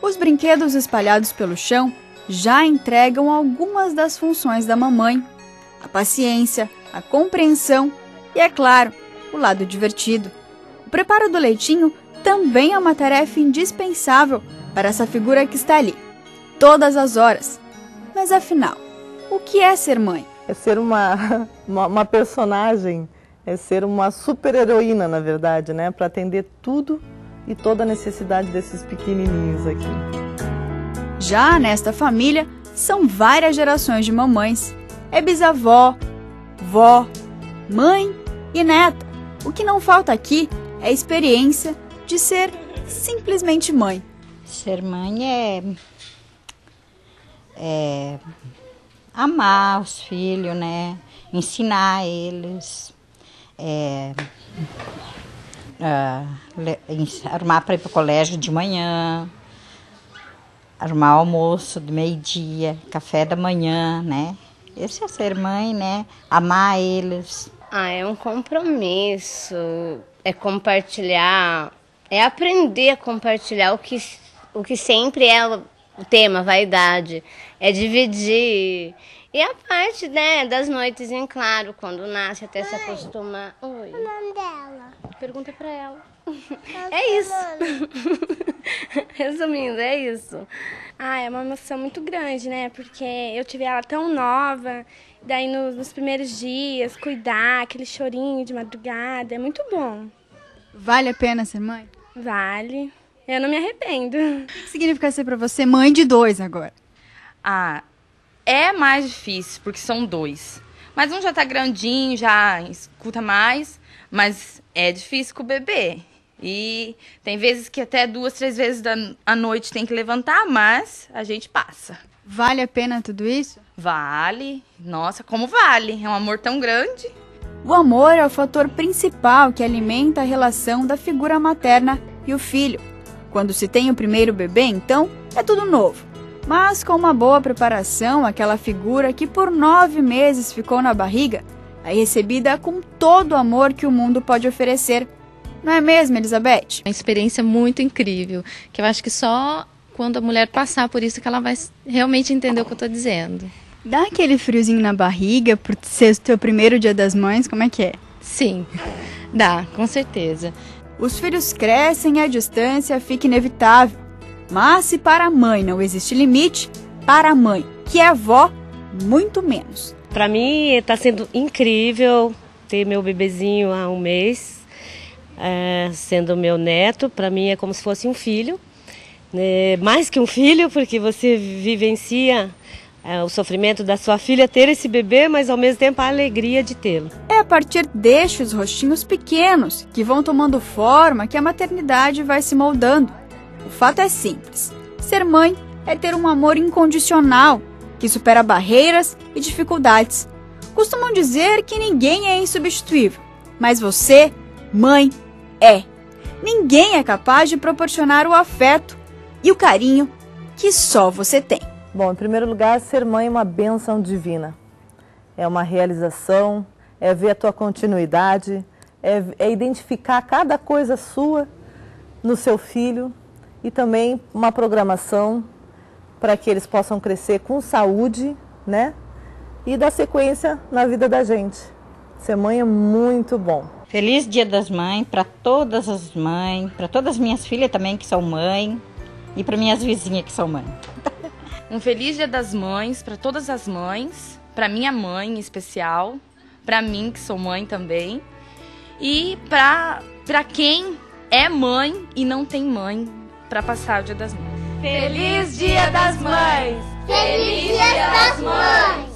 Os brinquedos espalhados pelo chão já entregam algumas das funções da mamãe: a paciência, a compreensão e, é claro, o lado divertido. O preparo do leitinho também é uma tarefa indispensável para essa figura que está ali, todas as horas. Mas afinal, o que é ser mãe? É ser uma, uma, uma personagem, é ser uma super-heroína, na verdade, né? Para atender tudo e toda a necessidade desses pequenininhos aqui. Já nesta família, são várias gerações de mamães. É bisavó, vó, mãe e neta. O que não falta aqui é a experiência de ser simplesmente mãe. Ser mãe é, é amar os filhos, né? Ensinar eles, é, uh, arrumar para ir para o colégio de manhã, arrumar almoço do meio-dia, café da manhã, né? Esse é ser mãe, né? Amar eles. Ah, é um compromisso, é compartilhar, é aprender a compartilhar o que, o que sempre é o tema, vaidade, é dividir. E a parte, né, das noites em claro, quando nasce até Mãe, se acostumar. Oi. O nome dela? Pergunta pra ela. é isso. Resumindo, é isso. Ah, é uma emoção muito grande, né? Porque eu tive ela tão nova, daí nos, nos primeiros dias, cuidar, aquele chorinho de madrugada, é muito bom. Vale a pena ser mãe? Vale. Eu não me arrependo. O que significa ser para você mãe de dois agora? Ah, é mais difícil, porque são dois. Mas um já tá grandinho, já escuta mais, mas é difícil com o bebê. E tem vezes que até duas, três vezes da a noite tem que levantar, mas a gente passa. Vale a pena tudo isso? Vale. Nossa, como vale? É um amor tão grande. O amor é o fator principal que alimenta a relação da figura materna e o filho. Quando se tem o primeiro bebê, então, é tudo novo. Mas com uma boa preparação, aquela figura que por nove meses ficou na barriga é recebida com todo o amor que o mundo pode oferecer não é mesmo, Elizabeth? Uma experiência muito incrível, que eu acho que só quando a mulher passar por isso que ela vai realmente entender o que eu estou dizendo. Dá aquele friozinho na barriga por ser o teu primeiro dia das mães, como é que é? Sim, dá, com certeza. Os filhos crescem e a distância fica inevitável. Mas se para a mãe não existe limite, para a mãe, que é avó, muito menos. Para mim está sendo incrível ter meu bebezinho há um mês é, sendo meu neto, para mim é como se fosse um filho, né? mais que um filho, porque você vivencia é, o sofrimento da sua filha ter esse bebê, mas ao mesmo tempo a alegria de tê-lo. É a partir destes rostinhos pequenos que vão tomando forma que a maternidade vai se moldando. O fato é simples: ser mãe é ter um amor incondicional que supera barreiras e dificuldades. Costumam dizer que ninguém é insubstituível, mas você, mãe, é. Ninguém é capaz de proporcionar o afeto e o carinho que só você tem. Bom, em primeiro lugar, ser mãe é uma bênção divina. É uma realização, é ver a tua continuidade, é, é identificar cada coisa sua no seu filho e também uma programação para que eles possam crescer com saúde, né? E dar sequência na vida da gente. Ser mãe é muito bom. Feliz Dia das Mães para todas as mães, para todas as minhas filhas também que são mãe e para minhas vizinhas que são mãe. Um feliz Dia das Mães para todas as mães, para minha mãe em especial, para mim que sou mãe também e para para quem é mãe e não tem mãe para passar o Dia das Mães. Feliz Dia das Mães! Feliz Dia das Mães!